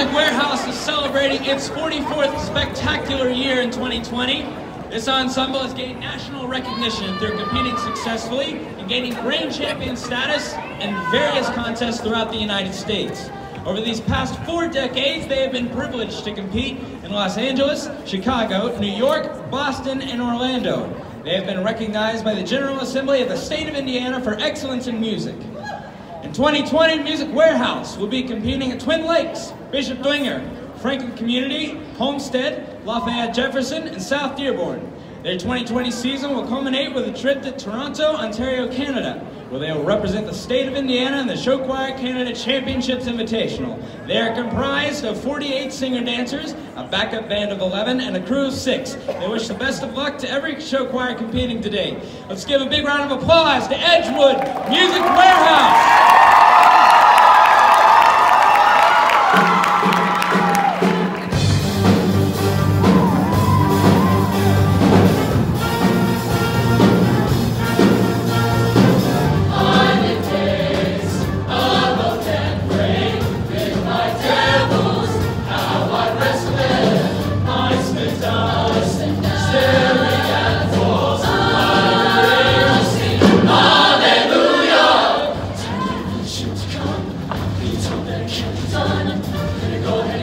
Music Warehouse is celebrating its 44th spectacular year in 2020. This ensemble has gained national recognition through competing successfully and gaining grand champion status in various contests throughout the United States. Over these past four decades, they have been privileged to compete in Los Angeles, Chicago, New York, Boston, and Orlando. They have been recognized by the General Assembly of the State of Indiana for excellence in music. In 2020, Music Warehouse will be competing at Twin Lakes, Bishop Dwenger, Franklin Community, Homestead, Lafayette Jefferson, and South Dearborn. Their 2020 season will culminate with a trip to Toronto, Ontario, Canada, where they will represent the state of Indiana in the Show Choir Canada Championships Invitational. They are comprised of 48 singer-dancers, a backup band of 11, and a crew of six. They wish the best of luck to every show choir competing today. Let's give a big round of applause to Edgewood Music Warehouse. Woke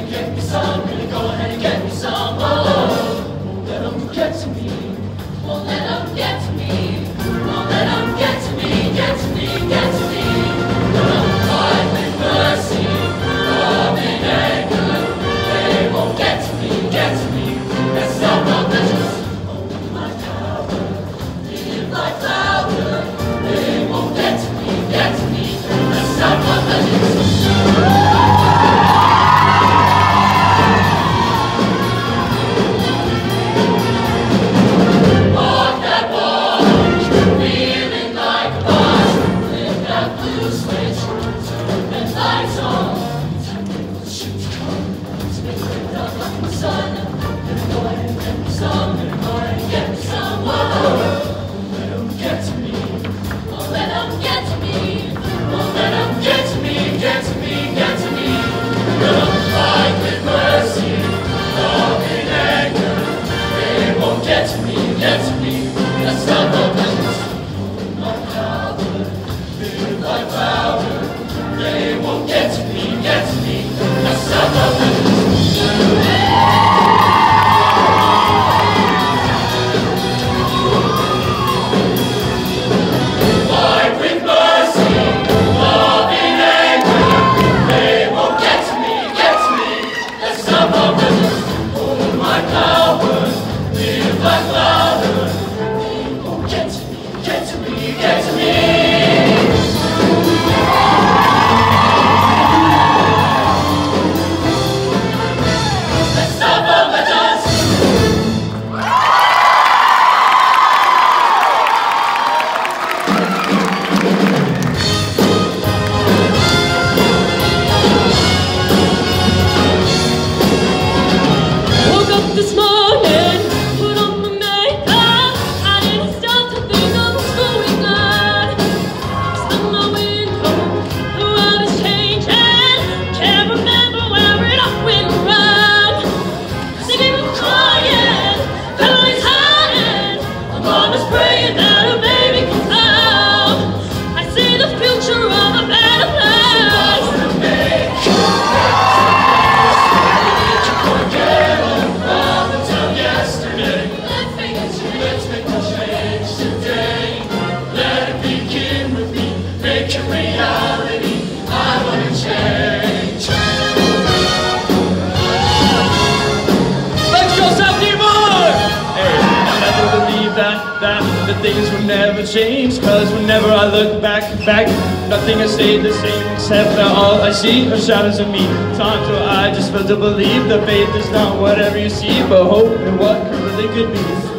Cause whenever I look back, back Nothing has stayed the same except that all I see are shadows of me. Times where I just fail to believe that faith is not whatever you see But hope and what really could be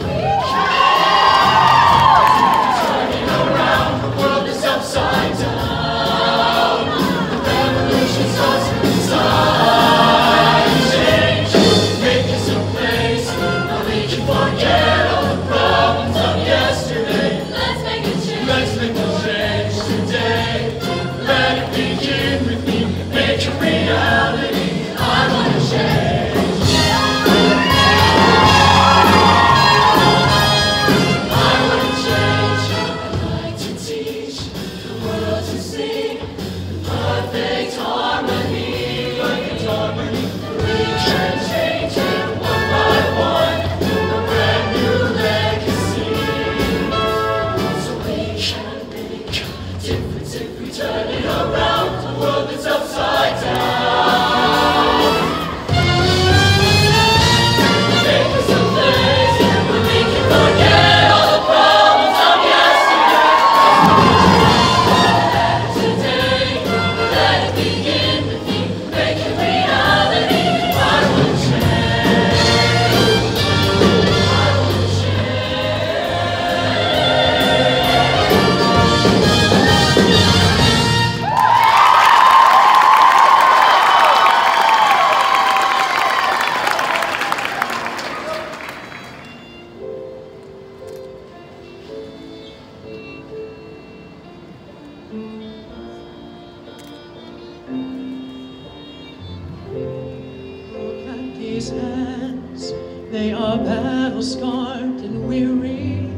faces, they are battle-scarred and weary,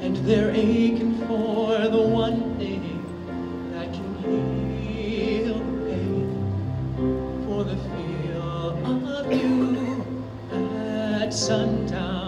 and they're aching for the one thing that can heal pain. For the feel of you at sundown.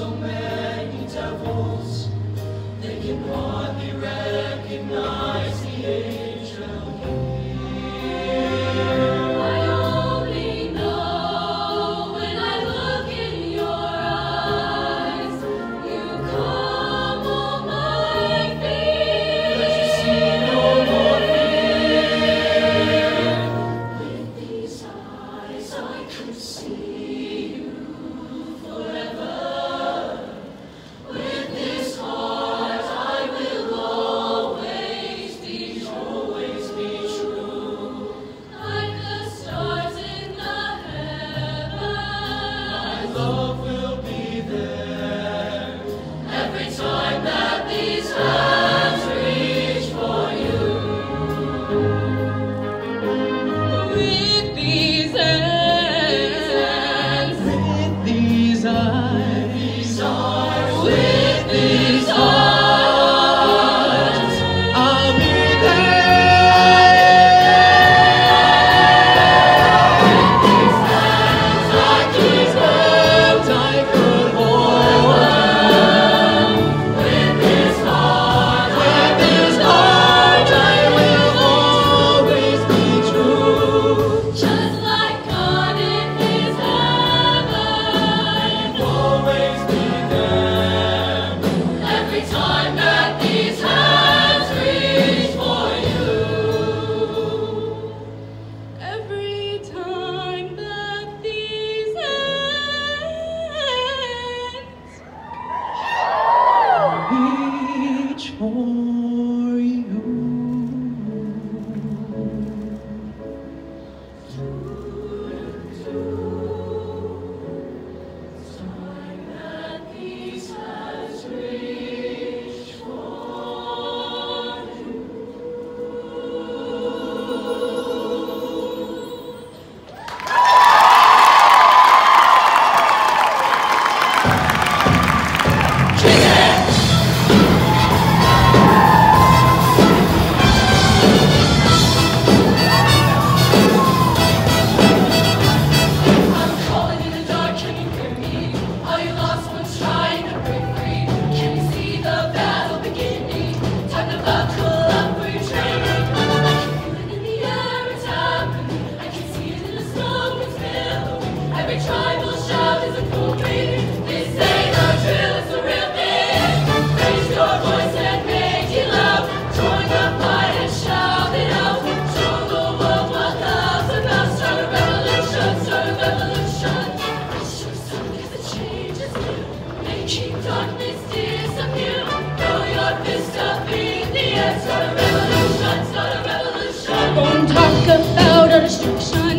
so many devils, they can hardly recognize the angel. here. without a destruction.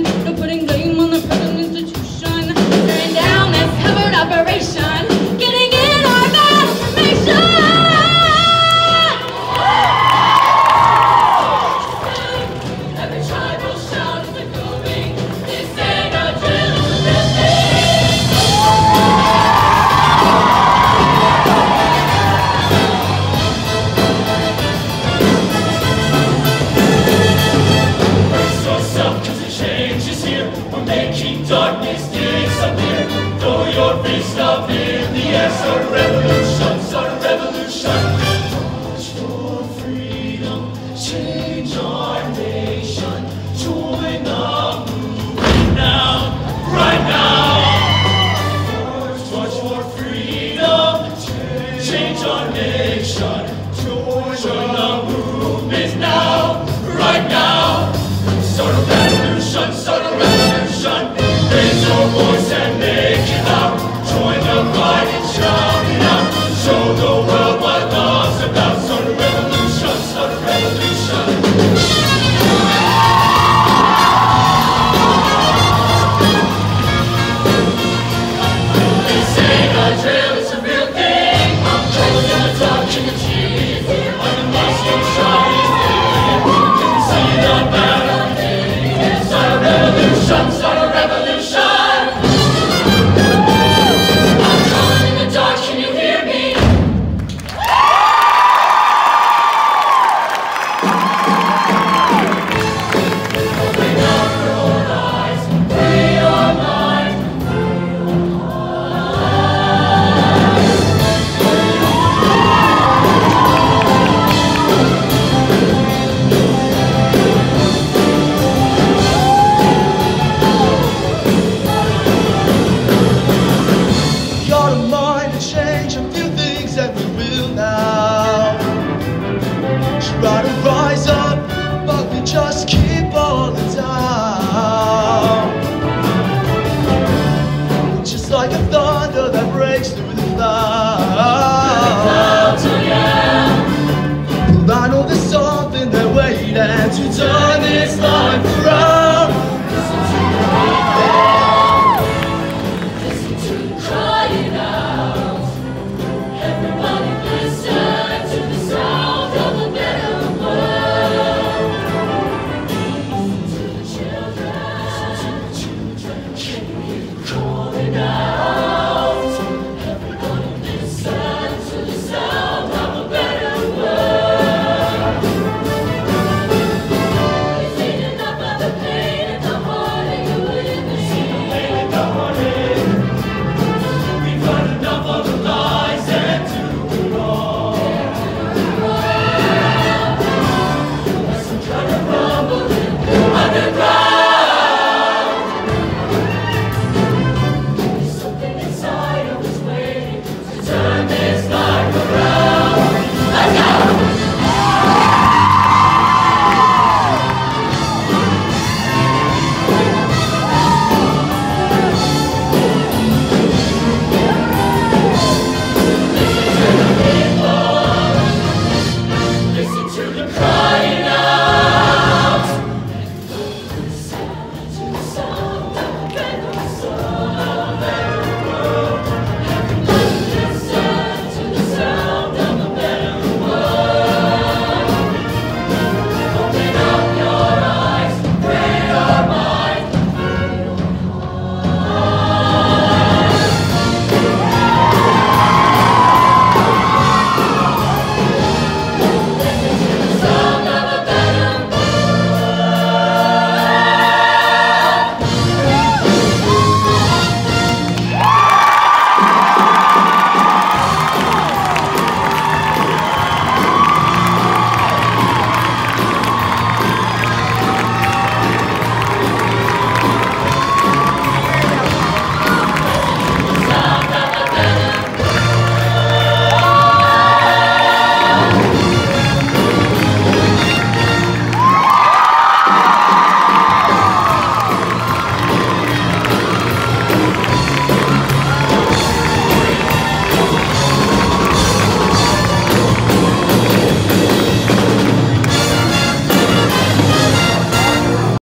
Can you. see the that you join this life for us.